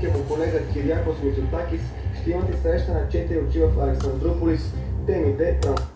българския му колега Кириакос Мицотакис ще имат и среща на 4 очи в Александрополис. Темите – транспорт